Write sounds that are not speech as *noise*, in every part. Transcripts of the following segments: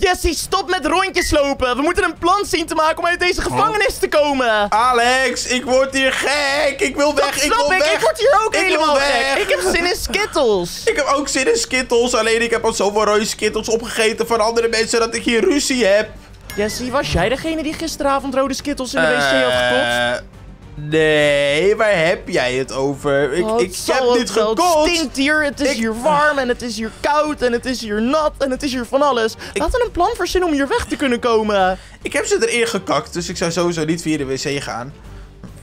Jessie, stop met rondjes lopen. We moeten een plan zien te maken om uit deze gevangenis te komen. Alex, ik word hier gek. Ik wil weg, Dat ik wil ik. weg. Ik word hier ook Ik helemaal weg. gek. Ik heb zin in Skittles. *laughs* Ik heb ook zin in Skittles, alleen ik heb al zoveel rode Skittles opgegeten van andere mensen dat ik hier ruzie heb. Jessie, was jij degene die gisteravond rode Skittles in de wc had gekotst? Nee, waar heb jij het over? Ik, Oh, ik heb niet wel. Het stinkt hier, het is Ik- hier warm en het is hier koud en het is hier nat en het is hier van alles. Laten we een plan verzinnen om hier weg te kunnen komen. Ik heb ze erin gekakt, dus ik zou sowieso niet via de wc gaan.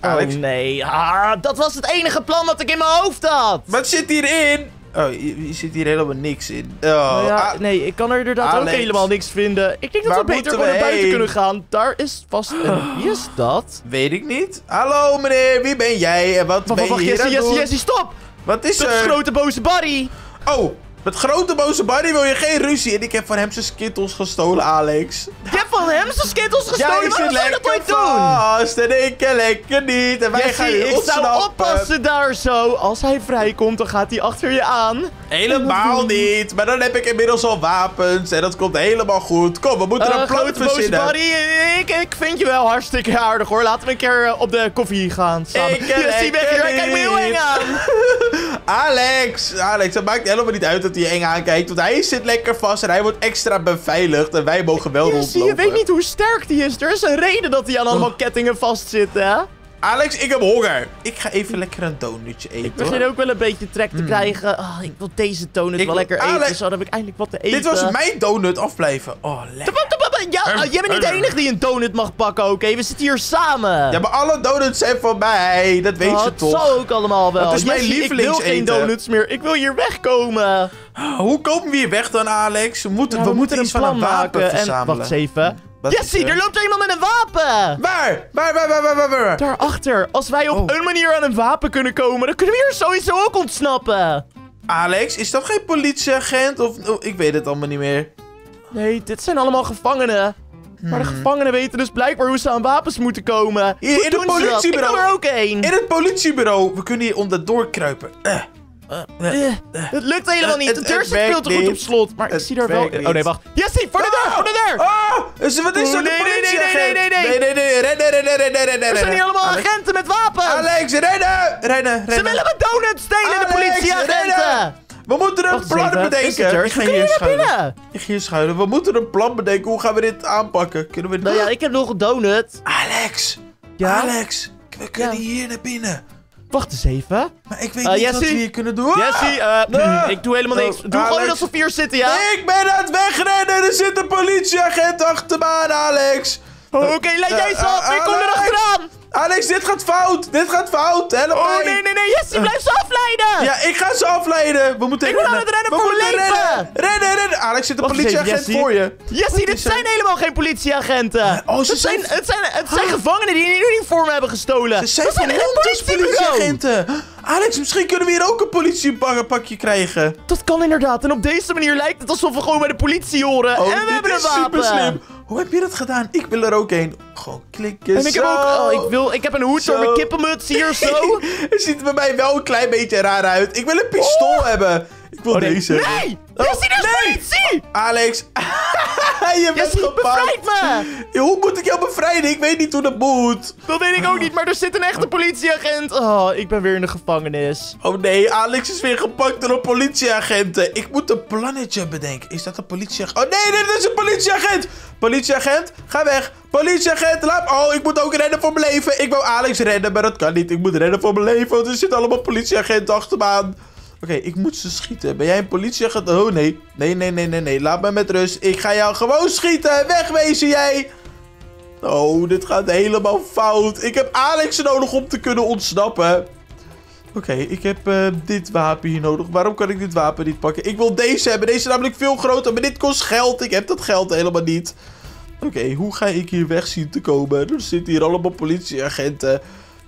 Alex, Oh nee, ah, dat was het enige plan dat ik in mijn hoofd had. wat zit hierin? Oh, hier, hier zit hier helemaal niks in. Oh, Nou ja, ah, nee, ik kan er inderdaad ook helemaal niks vinden. Ik denk dat Waar we beter gewoon naar buiten kunnen gaan. Daar is vast een... Wie is dat? Weet ik niet. Hallo meneer, wie ben jij en wat Wacht, ben wacht, je hier aan Jessie, doen? Jessie, stop! Wat is Dat is er? grote boze Barry. Oh, met grote boze Barry wil je geen ruzie en ik heb van hem zijn skittles gestolen, Alex. Je hebt van hem zijn skittles gestolen. Jij zit je dat lekker ooit doen? vast en ik lekker niet. En wij gaan ik zou oppassen daar zo. Als hij vrijkomt, dan gaat hij achter je aan. Helemaal niet. Maar dan heb ik inmiddels al wapens en dat komt helemaal goed. Kom, we moeten Eh, een plan grote boze verzinnen. Barry, ik, ik vind je wel hartstikke aardig hoor. Laten we een keer eh, op de koffie gaan samen. Ik, weg *laughs* hier. Hij kijkt me heel eng aan. *laughs* Alex, Alex, het maakt helemaal niet uit dat hij eng aankijkt. Want hij zit lekker vast en hij wordt extra beveiligd. En wij mogen wel Jessie, rondlopen. je weet niet hoe sterk die is. Er is een reden dat hij aan allemaal kettingen vastzit, hè? Alex, ik heb honger. Ik ga even lekker een donutje eten. Ik begin hoor. ook wel een beetje trek te krijgen. Ah, ik wil deze donut Hmm. Ik wel lekker eten. Zo dan heb ik eindelijk wat te eten. Dit was mijn donut afblijven. Oh, lekker. Ja, ah, jij bent niet de enige die een donut mag pakken, oké? We zitten hier samen. Ja, maar alle donuts zijn van mij. Dat weet Oh, je het toch? zal ook allemaal wel. Dat is mijn Jessie, Ik wil geen donuts meer. Ik wil hier wegkomen. Hoe komen we hier weg dan, Alex? We moeten, Ja, we moeten een iets van plan een wapen maken. En wacht even. Wat er? loopt er iemand met een wapen. Waar? Waar, waar, waar, waar, waar, waar? Daarachter. Als wij op Oh. een manier aan een wapen kunnen komen, dan kunnen we hier sowieso ook ontsnappen. Alex, is dat geen politieagent? Of, oh, ik weet het allemaal niet meer. Nee, dit zijn allemaal gevangenen. Maar de gevangenen weten dus blijkbaar hoe ze aan wapens moeten komen. Hmm. Hier, Hoe in het politiebureau. wil er ook één. In het politiebureau. We kunnen hier onderdoor kruipen. Eh. Eh, Het lukt helemaal Eh, niet. De deur zit veel te goed op slot. Maar ik zie daar wel... Oh nee, wacht. Jessie, voor de deur, voor de deur! Ah! Is, wat is Oh, dat? nee, de nee, nee, nee, nee, nee. Nee, nee, nee. Rennen, rennen, rennen, rennen. Er zijn hier allemaal Alex, agenten met wapens! Alex, rennen! Rennen, rennen. Ze willen mijn donuts stelen, de politieagenten! We moeten een Wacht plan even. Is bedenken. er? Ik ga Kun je hier naar schuilen. binnen? Ik ga hier schuilen. We moeten een plan bedenken. Hoe gaan we dit aanpakken? Kunnen we... Nou ja, ik heb nog een donut. Alex! Ja? Alex! We kunnen Ja. hier naar binnen. Wacht eens even. Maar ik weet Eh, niet wat we hier kunnen doen. Jessie, eh, Ah! ik doe helemaal niks. Oh, Doe gewoon Alex. alsof we hier zitten, ja? Ik ben aan het wegrennen. Er zit een politieagent achter me aan, Alex. Oh, Oké, laat jij Eh, af. Ik kom Alex. erachteraan. Alex, dit gaat fout. Dit gaat fout. Help Oh, mij. nee, nee, nee. Jessie, blijf ze afleiden. Ja, ik ga ze afleiden. We moeten Ik ben aan het rennen We voor mijn leven. Rennen. rennen, rennen. Alex, zit een Wacht eens even, politieagent voor je. Jessie, dit zijn helemaal geen politieagenten. Oh, ze het zijn, het zijn, het zijn gevangenen die een uniform hebben gestolen. Ze zijn politiebureau. politieagenten. Alex, misschien kunnen we hier ook een politiepakje krijgen. Dat kan inderdaad. En op deze manier lijkt het alsof we gewoon bij de politie horen. Oh, en we dit hebben een is super wapen. slim. Hoe heb je dat gedaan? Ik wil er ook een. Gewoon klikken. En ik heb ook... Oh, ik, wil, ik heb een hoed door mijn kippenmuts hier zo. Het *laughs* ziet er bij mij wel een klein beetje raar uit. Ik wil een pistool hebben. Ik wil Oh, nee. deze. Nee! Oh, is nee. politie! Alex, *laughs* je bent Jessie, gepakt. me! Hoe moet ik jou bevrijden? Ik weet niet hoe dat moet. Dat weet ik ook niet, maar er zit een echte politieagent. Oh, ik ben weer in de gevangenis. Oh nee, Alex is weer gepakt door een politieagenten. Ik moet een plannetje bedenken. Is dat een politieagent? Oh nee, nee, dat is een politieagent. Politieagent, ga weg. Politieagent, laat... Oh, ik moet ook rennen voor mijn leven. Ik wou Alex redden, maar dat kan niet. Ik moet rennen voor mijn leven, want er zitten allemaal politieagenten achter me aan. Oké, ik moet ze schieten. Ben jij een politieagent? Oh nee. Nee, nee, nee, nee, nee. Laat me met rust. Ik ga jou gewoon schieten. Wegwezen jij. Oh, dit gaat helemaal fout. Ik heb Alex nodig om te kunnen ontsnappen. Oké, ik heb eh, dit wapen hier nodig. Waarom kan ik dit wapen niet pakken? Ik wil deze hebben. Deze is namelijk veel groter, maar dit kost geld. Ik heb dat geld helemaal niet. Oké, hoe ga ik hier weg zien te komen? Er zitten hier allemaal politieagenten.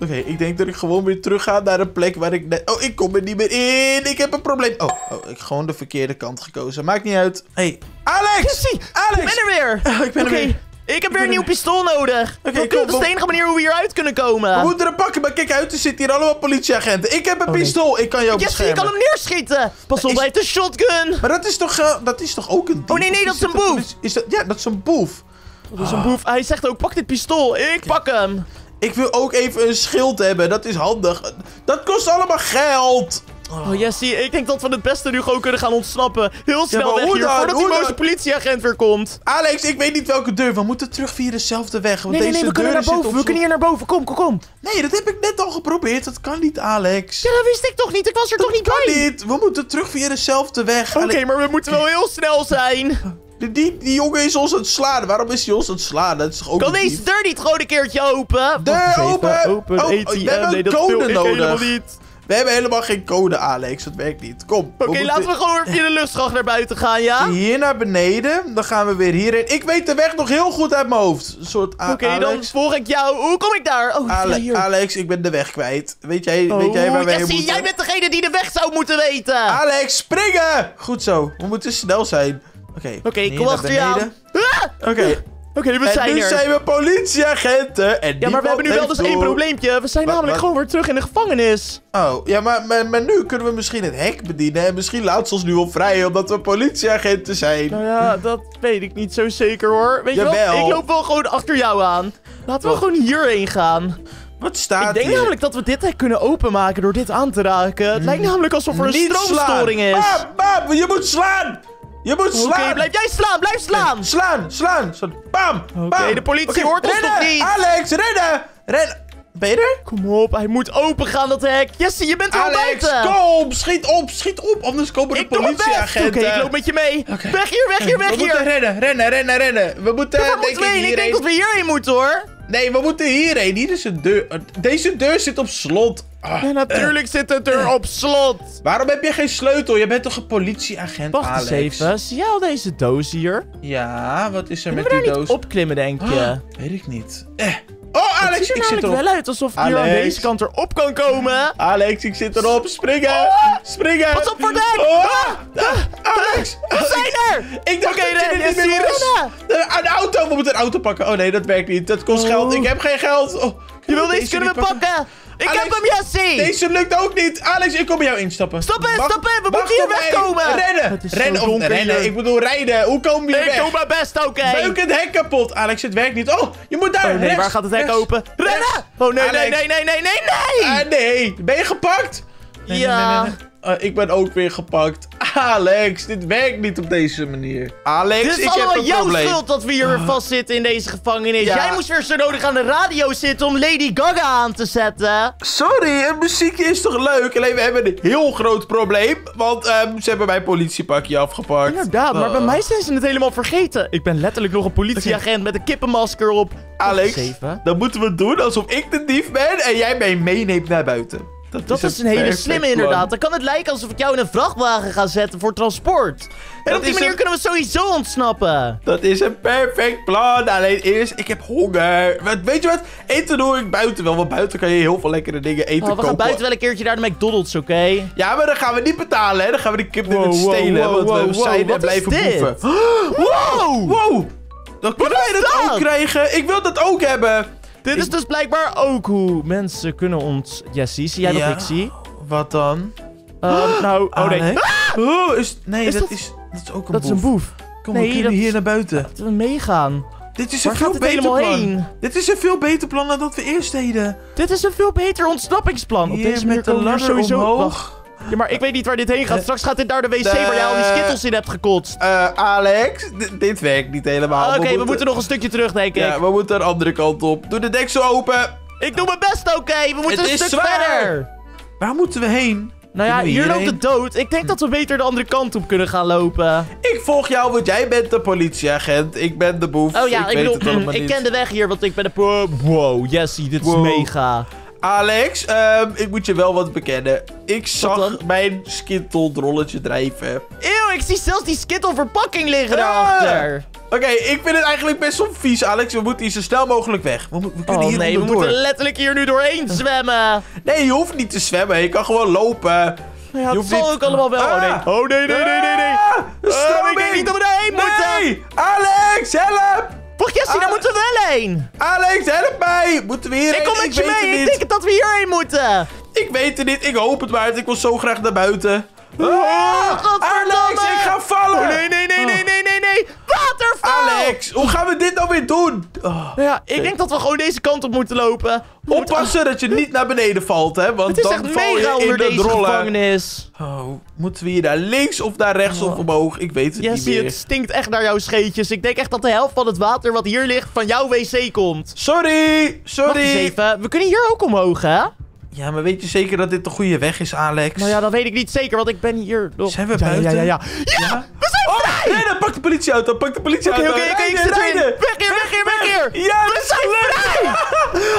Oké, ik denk dat ik gewoon weer terug ga naar een plek waar ik net... Oh, ik kom er niet meer in. Ik heb een probleem. Oh, oh ik heb gewoon de verkeerde kant gekozen. Maakt niet uit. hey, Alex! Alex! ik ben er weer. Oh, *laughs* ik ben Oké, er weer. Ik heb weer een nieuw pistool nodig. Oké, dat, kom, dat is de enige manier hoe we hieruit kunnen komen. We moeten hem pakken, maar kijk uit, er zitten hier allemaal politieagenten. Ik heb een Oh, nee. pistool, ik kan jou je beschermen. kan hem neerschieten. Pas op, Is- hij heeft een shotgun. Maar dat is toch, eh, dat is toch ook een dief? Oh, nee, nee, Of dat is een boef. Is dat, ja, dat is een boef. Dat is een boef. Hij zegt ook, pak dit pistool. Ik pak hem. Ik wil ook even een schild hebben, dat is handig. Dat kost allemaal geld. Oh, Jesse, ik denk dat we het beste nu gewoon kunnen gaan ontsnappen. Heel snel weg hier, dan? voordat die boze politieagent weer komt. Alex, ik weet niet welke deur. We moeten terug via dezelfde weg. Want Nee, nee, deze nee, we kunnen naar boven. We kunnen hier naar boven. Kom, kom, kom. Nee, dat heb ik net al geprobeerd. Dat kan niet, Alex. Ja, dat wist ik toch niet. Ik was er toch niet kan bij. niet. We moeten terug via dezelfde weg. Oké, maar we moeten wel heel snel zijn. *laughs* die, die, die jongen is ons aan het slaan. Waarom is hij ons aan het slaan? Dat is toch ook Kan deze deur niet gewoon een keertje open? Deur open. Open, Oh, we ATM. hebben nee, een dat code ik nodig. helemaal niet. We hebben helemaal geen code, Alex. Dat werkt niet. Kom. Oké, laten we gewoon weer via de luchtschacht naar buiten gaan, ja? Hier naar beneden. Dan gaan we weer hierheen. Ik weet de weg nog heel goed uit mijn hoofd. Een soort Oké, dan volg ik jou. Hoe kom ik daar? Oh, Ale- hier. Alex, ik ben de weg kwijt. Weet jij, Oh, weet jij waar wij Jesse, moeten? jij bent degene die de weg zou moeten weten. Alex, springen! Goed zo. We moeten snel zijn. Oké, Oké, hier kom achter je aan. Ah! Oké, Oké, we en zijn nu er. zijn we politieagenten. En Ja, maar we hebben nu wel dus één probleempje. We zijn Wat- namelijk wat? gewoon weer terug in de gevangenis. Oh, ja, maar, maar, maar nu kunnen we misschien het hek bedienen. En misschien laat ze ons nu wel vrij, omdat we politieagenten zijn. Nou ja, dat weet ik niet zo zeker hoor. Weet je Jawel. wat? Ik loop wel gewoon achter jou aan. Laten we Wat? gewoon hierheen gaan. Wat staat Ik denk hier? namelijk dat we dit hek kunnen openmaken door dit aan te raken. Het lijkt namelijk alsof er een Niet stroomstoring slaan. is. Bam, bam, je moet slaan! Je moet Oké, slaan! blijf jij slaan, blijf slaan. Slaan, slaan. Zo, bam, Oké, bam. de politie Oké, hoort ons rennen. nog niet. Alex, rennen! Ren. Ben je er? Kom op, hij moet open gaan dat hek. Jesse, je bent er al Alex, buiten. kom! Schiet op, schiet op, anders komen de best. Oké, politieagenten. ik loop met je mee. Weg hier, weg hier, weg we hier. moeten rennen, rennen, rennen, rennen. We moeten, denk moeten we ik? Ik denk dat we hierheen moeten hoor. Nee, we moeten hierheen. Hier is een deur. Deze deur zit op slot. Ah, Ja, natuurlijk zit de deur op slot. Waarom heb je geen sleutel? Je bent toch een politieagent, Wacht Alex? eens even. Zie jij al deze doos hier? Ja, wat is er Kunnen met we die daar niet doos? opklimmen, denk je? Ah, weet ik niet. Eh. Oh, Alex, het ziet er ik zit erop. wel uit alsof je hier aan deze kant erop kan komen. Alex, ik zit erop. Springen! Springen! Pas op voor het hek. Oh, Ah, Alex! We zijn er! Ik dacht dat je er niet meer. De- Een auto! We moeten een auto pakken. Oh nee, dat werkt niet. Dat kost Oh. geld. Ik heb geen geld. Oh, Je wil deze niet kunnen we pakken. Ik Alex, heb hem, Jesse. Deze lukt ook niet. Alex, ik kom bij jou instappen. Stop in. We wacht moeten hier wegkomen. Rennen! Rennen of donker rennen. Ik bedoel rijden. Hoe komen we hier Ik weg? doe mijn best, oké. Beuk het hek kapot. Alex, het werkt niet. Oh, je moet daar. Oh nee, rechts, waar gaat het hek rechts, open? rechts. Rennen! Oh nee, nee, Alex. nee, nee, nee, nee, nee! Ah, nee. Ben je gepakt? Nee, nee, Ja. nee, nee, Ah, ik ben ook weer gepakt. Alex, dit werkt niet op deze manier. Alex, Dit is ik heb allemaal een jouw probleem. Ah. schuld dat we hier weer vastzitten in deze gevangenis. Ja. Jij moest weer zo nodig aan de radio zitten om Lady Gaga aan te zetten. Sorry, het muziekje is toch leuk? Alleen we hebben een heel groot probleem. Want ehm, ze hebben mijn politiepakje afgepakt. Inderdaad, maar bij Ah. mij zijn ze het helemaal vergeten. Ik ben letterlijk nog een politieagent met een kippenmasker op. Alex, dan moeten we doen alsof ik de dief ben en jij mij meeneemt naar buiten. Dat is een hele slimme plan. inderdaad. Dan kan het lijken alsof ik jou in een vrachtwagen ga zetten voor transport. En Dat op die manier een- kunnen we sowieso ontsnappen. Dat is een perfect plan. Alleen eerst, ik heb honger. Wat, weet je wat? Eten doe ik buiten wel. Want buiten kan je heel veel lekkere dingen eten Oh, we gaan buiten wel een keertje naar de McDonald's, oké? Ja, maar dan gaan we niet betalen, hè. Dan gaan we die kip Wow, niet wow, stelen. wow, want wow, we wow. zijn en Wat is blijven dit? boeven. *gasps* Wow! Wow! Dan kunnen wij dat dat? ook krijgen. Ik wil dat ook hebben. Dit is dus blijkbaar ook hoe mensen kunnen ons... Jessie, zie jij Ja. wat ik zie? Wat dan? Ehm, nou, oh nee. Alex? Oh, is, nee, Is dat, dat- is, dat is ook een Dat is een boef. Kom, Nee, we kunnen dat- hier naar buiten. Laten we meegaan. Dit is een Waar veel beter plan. heen? Dit is een veel beter plan dan dat we eerst deden. Dit is een veel beter ontsnappingsplan. Op Hier deze manier met de ladder sowieso... omhoog. Ja, maar ik weet niet waar dit heen gaat. Eh, Straks gaat dit naar de wc de- waar jij al die skittles in hebt gekotst. Eh, Alex, dit- werkt niet helemaal. Ah, Oké, we, moeten nog een stukje terug, denk ik. Ja, we moeten de andere kant op. Doe de deksel open. Ik doe mijn best, oké. We moeten Het een stuk zwaar. verder. Waar moeten we heen? Nou ja, hier loopt het dood. Ik denk dat we beter de andere kant op kunnen gaan lopen. Ik volg jou, want jij bent de politieagent. Ik ben de boef. Oh ja, ik, bedoel, *clears throat* ik niet. ken de weg hier, want ik ben de... Wow, Jessie, dit Wow. is mega. Alex, ehm, ik moet je wel wat bekennen. Ik zag mijn skittle rolletje drijven. Eeuw, ik zie zelfs die skittle verpakking liggen daarachter. Oké, ik vind het eigenlijk best wel vies, Alex. We moeten hier zo snel mogelijk weg. We, kunnen Oh hier nee, we moeten letterlijk hier nu doorheen zwemmen. Nee, je hoeft niet te zwemmen. Je kan gewoon lopen. Ja, hoeft zal niet- ook allemaal wel. Oh nee, Ah. oh nee, nee, nee, nee, nee. Ah, Eh, stroming. ik weet niet dat we daarheen moeten. Nee! Alex, help! Wacht, Jessie, Ah. daar moeten we wel heen. Alex, help mij! Moeten we hierheen? Ik kom met je mee. Ik denk dat we hierheen moeten. Ik weet het niet. Ik hoop het maar. Ik wil zo graag naar buiten. Oh, Ah, godverdomme. Alex, ik ga vallen! Oh, nee, nee, nee, nee, nee, nee, nee. Waterval. Alex, hoe gaan we dit nou weer doen? Oh. Nou ja, ik denk dat we gewoon deze kant op moeten lopen. We moeten- Oppassen dat je niet naar beneden valt, hè? Want dan val je in de drollen. gevangenis. Oh, moeten we hier naar links of naar rechts of Oh. omhoog? Ik weet het niet meer. het stinkt echt naar jouw scheetjes. Ik denk echt dat de helft van het water wat hier ligt van jouw wc komt. Sorry, Wacht eens sorry. even. We kunnen hier ook omhoog, hè? Ja, maar weet je zeker dat dit de goede weg is, Alex? Nou ja, dat weet ik niet zeker, want ik ben hier nog... Zijn we ja, buiten? Ja, ja, ja. Ja, we zijn Oh, vrij! nee, dan pak de politieauto, pak de politieauto. Oké, oké, oké, ik zit erin. Weg hier, weg hier, weg hier! Ja, We zijn gelukt.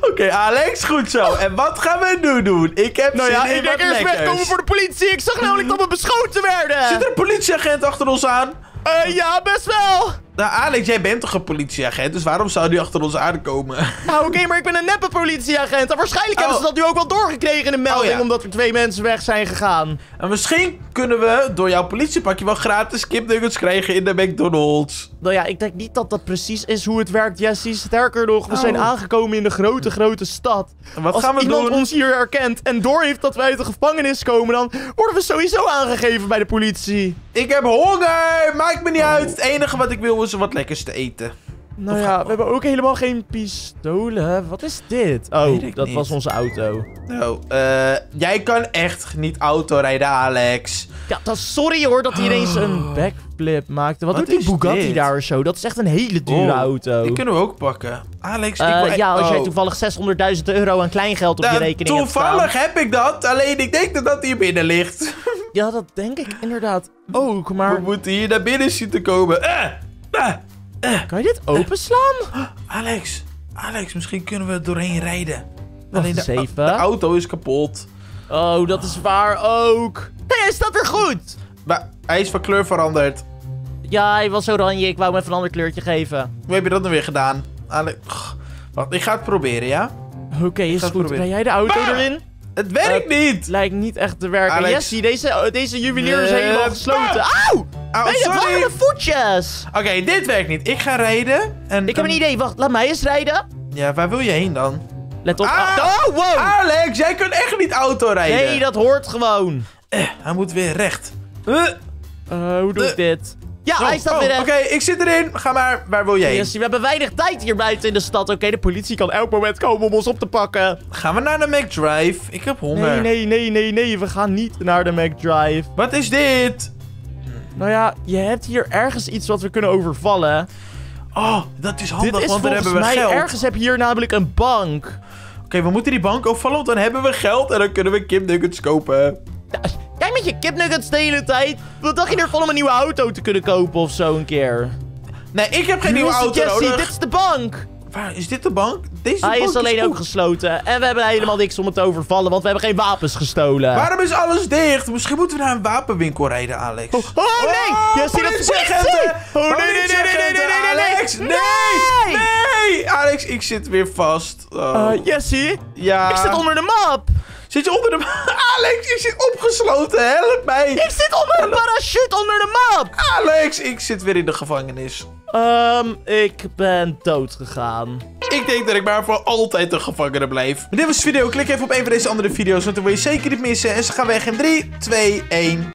*laughs* Oké, Alex, goed zo. En wat gaan we nu doen? Ik heb Nou ja, ik denk eerst wegkomen voor de politie. Ik zag namelijk dat we beschoten werden. Zit er een politieagent achter ons aan? Eh, ja, best wel. Nou, Alex, jij bent toch een politieagent, dus waarom zou die achter ons aankomen? Nou, oké, maar ik ben een neppe politieagent. En waarschijnlijk hebben Oh. ze dat nu ook wel doorgekregen in de melding, Oh, ja. omdat er twee mensen weg zijn gegaan. En misschien kunnen we door jouw politiepakje wel gratis kipnuggets krijgen in de McDonald's. Nou ja, ik denk niet dat dat precies is hoe het werkt, Jessie. Sterker nog, we zijn Oh. aangekomen in de grote, grote stad. En wat Als gaan we iemand doen? ons hier herkent en door heeft dat wij uit de gevangenis komen, dan worden we sowieso aangegeven bij de politie. Ik heb honger! Maakt me niet uit. Het enige wat ik wil is wat lekkers te eten. Nou Of ja, we hebben ook helemaal geen pistolen. Wat is dit? Oh, dat niet. was onze auto. Nou, eh, jij kan echt niet autorijden, Alex. Ja, dat sorry hoor dat hij ineens een Oh. backflip maakte. Wat, Wat doet die Bugatti dit? daar zo? Dat is echt een hele dure Oh, auto. Die kunnen we ook pakken. Alex, ik Eh, wil... ja, als jij oh. toevallig 600.000 euro aan kleingeld op je Nou, rekening hebt staan. Toevallig heb ik dat, alleen ik denk dat dat hier binnen ligt. Ja, dat denk ik inderdaad ook, We maar... moeten hier naar binnen zien te komen. Eh. Kan je dit openslaan? *gasps* Alex, Alex, misschien kunnen we er doorheen rijden. Alleen de, auto is kapot. Oh, dat is waar ook. Hé, hey, hij staat weer goed. Maar hij is van kleur veranderd. Ja, hij was oranje. Ik wou hem even een ander kleurtje geven. Hoe heb je dat nou weer gedaan? Alex, wacht, ik ga het proberen, ja? Oké, is goed. proberen. Ben jij de auto Bah! erin? Het werkt niet! Lijkt niet echt te werken. Alex. Jessie, deze, deze juwelier is helemaal Eh, gesloten. bah! Auw! Oh, Nee, dat waren sorry. mijn voetjes. Oké, dit werkt niet. Ik ga rijden. En Ik heb een idee. Wacht, laat mij eens rijden. Ja, waar wil je heen dan? Let op. Ah! Oh, wow. Alex, jij kunt echt niet auto rijden. Nee, dat hoort gewoon. Eh, hij moet weer recht. Eh, hoe doe ik Eh. dit? Ja, oh, hij staat oh, weer Oké, recht. ik zit erin. Ga maar. Waar wil heen? Jessie, we hebben weinig tijd hier buiten in de stad. Oké, de politie kan elk moment komen om ons op te pakken. Gaan we naar de McDrive? Ik heb honger. Nee, nee, nee, nee, nee. We gaan niet naar de McDrive. Wat is dit? Nou ja, je hebt hier ergens iets wat we kunnen overvallen. Oh, dat is handig, Dit is want dan hebben we mij geld. ergens heb je hier namelijk een bank. Oké, we moeten die bank overvallen, want dan hebben we geld en dan kunnen we kipnuggets kopen. Ja, Jij met je kipnuggets de hele tijd. Wat dacht je ervan om een nieuwe auto te kunnen kopen of zo een keer? Nee, ik heb geen nieuwe auto Jessie, nodig. dit is de bank. Waar is dit de bank? Hij is alleen ook gesloten. En we hebben helemaal niks om het te overvallen, want we hebben geen wapens gestolen. Waarom is alles dicht? Misschien moeten we naar een wapenwinkel rijden, Alex. Oh, oh nee! Oh, je ziet dat politieagenten! Oh, oh nee, nee, nee, nee, nee, nee, nee, Alex! Nee! Nee! Alex, ik zit weer vast. Oh. Uh, Ja? Ik zit onder de map. Zit je onder de map? *laughs* Alex, je zit opgesloten. Help mij. Ik zit onder een parachute onder de map. Alex, ik zit weer in de gevangenis. Ehm, ik ben dood gegaan. Ik denk dat ik maar voor altijd een gevangene blijf. Dit was de video. Klik even op een van deze andere video's, want dan wil je zeker niet missen. En ze gaan weg in 3, 2, 1.